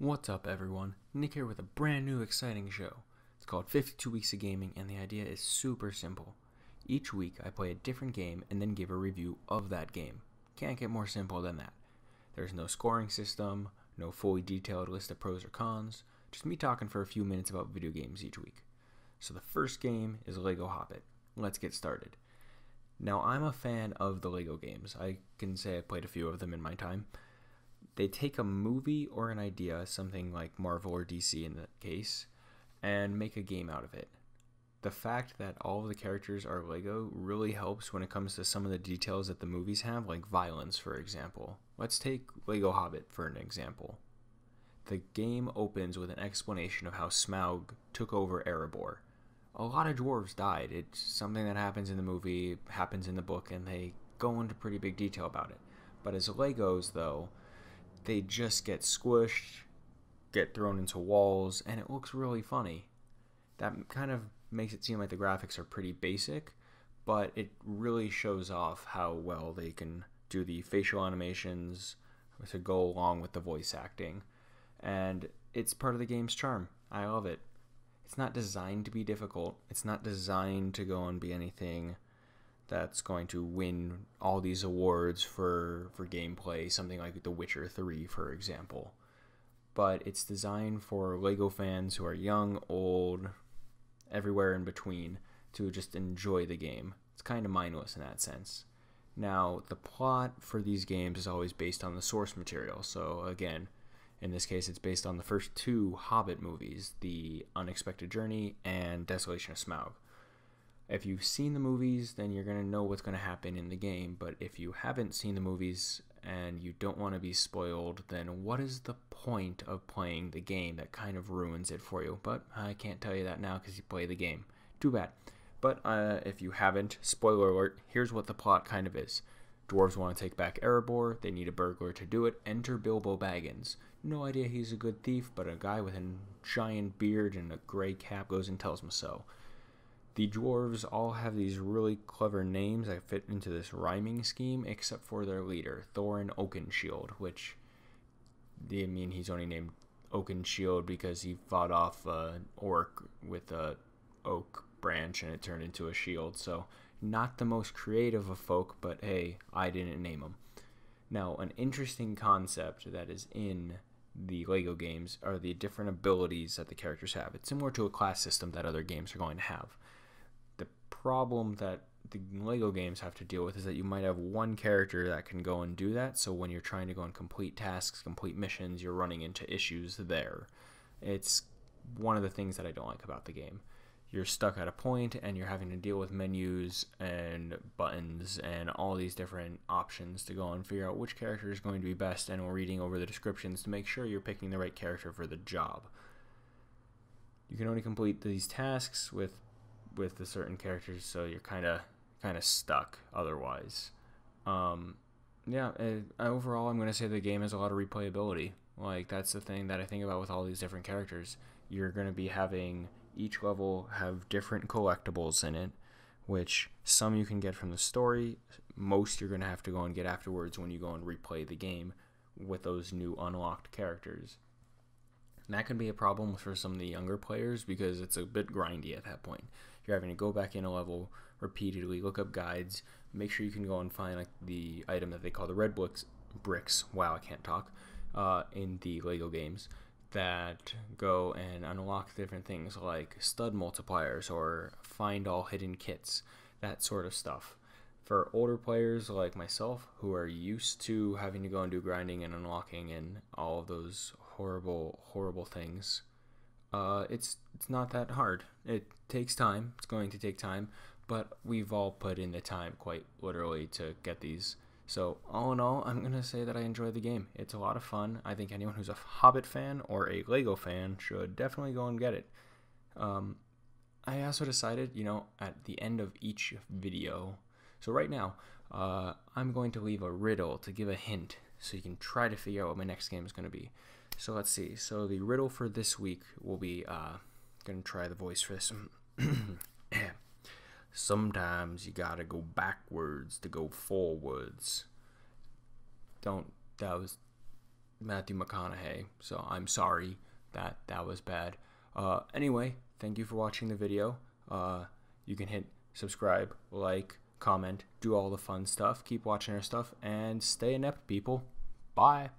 What's up, everyone? Nick here with a brand new exciting show. It's called 52 Weeks of Gaming, and the idea is super simple. Each week, I play a different game and then give a review of that game. Can't get more simple than that. There's no scoring system, no fully detailed list of pros or cons, just me talking for a few minutes about video games each week. So, the first game is Lego Hobbit. Let's get started. Now, I'm a fan of the Lego games. I can say I played a few of them in my time they take a movie or an idea, something like Marvel or DC in the case, and make a game out of it. The fact that all of the characters are Lego really helps when it comes to some of the details that the movies have, like violence, for example. Let's take Lego Hobbit for an example. The game opens with an explanation of how Smaug took over Erebor. A lot of dwarves died. It's something that happens in the movie, happens in the book, and they go into pretty big detail about it. But as Legos, though, they just get squished, get thrown into walls, and it looks really funny. That kind of makes it seem like the graphics are pretty basic, but it really shows off how well they can do the facial animations to go along with the voice acting. And it's part of the game's charm. I love it. It's not designed to be difficult. It's not designed to go and be anything that's going to win all these awards for for gameplay, something like The Witcher 3, for example. But it's designed for Lego fans who are young, old, everywhere in between to just enjoy the game. It's kind of mindless in that sense. Now, the plot for these games is always based on the source material. So, again, in this case, it's based on the first two Hobbit movies The Unexpected Journey and Desolation of Smaug if you've seen the movies, then you're going to know what's going to happen in the game. But if you haven't seen the movies and you don't want to be spoiled, then what is the point of playing the game that kind of ruins it for you? But I can't tell you that now because you play the game. Too bad. But uh, if you haven't, spoiler alert, here's what the plot kind of is. Dwarves want to take back Erebor. They need a burglar to do it. Enter Bilbo Baggins. No idea he's a good thief, but a guy with a giant beard and a gray cap goes and tells him so the dwarves all have these really clever names that fit into this rhyming scheme, except for their leader, Thorin Oakenshield, which I mean he's only named Oakenshield because he fought off an orc with a oak branch and it turned into a shield. So not the most creative of folk, but hey, I didn't name him. Now, an interesting concept that is in the Lego games are the different abilities that the characters have. It's similar to a class system that other games are going to have problem that the Lego games have to deal with is that you might have one character that can go and do that. So when you're trying to go and complete tasks, complete missions, you're running into issues there. It's one of the things that I don't like about the game. You're stuck at a point and you're having to deal with menus and buttons and all these different options to go and figure out which character is going to be best and we're reading over the descriptions to make sure you're picking the right character for the job. You can only complete these tasks with with the certain characters, so you're kind of kind of stuck otherwise. Um, yeah, it, overall, I'm gonna say the game has a lot of replayability. Like that's the thing that I think about with all these different characters. You're gonna be having each level have different collectibles in it, which some you can get from the story. Most you're gonna have to go and get afterwards when you go and replay the game with those new unlocked characters. And that can be a problem for some of the younger players because it's a bit grindy at that point. You're having to go back in a level repeatedly, look up guides, make sure you can go and find like the item that they call the red bricks. Bricks. Wow, I can't talk. Uh, in the Lego games that go and unlock different things like stud multipliers or find all hidden kits, that sort of stuff. For older players like myself who are used to having to go and do grinding and unlocking and all of those horrible, horrible things, uh, it's it's not that hard. It takes time. It's going to take time, but we've all put in the time, quite literally, to get these. So all in all, I'm gonna say that I enjoy the game. It's a lot of fun. I think anyone who's a Hobbit fan or a Lego fan should definitely go and get it. Um, I also decided, you know, at the end of each video. So right now, uh, I'm going to leave a riddle to give a hint, so you can try to figure out what my next game is going to be. So let's see. So the riddle for this week will be uh gonna try the voice for this. Sometimes you gotta go backwards to go forwards. Don't that was Matthew McConaughey. So I'm sorry that that was bad. Uh, anyway, thank you for watching the video. Uh, you can hit subscribe, like, comment, do all the fun stuff. Keep watching our stuff and stay inept, people. Bye.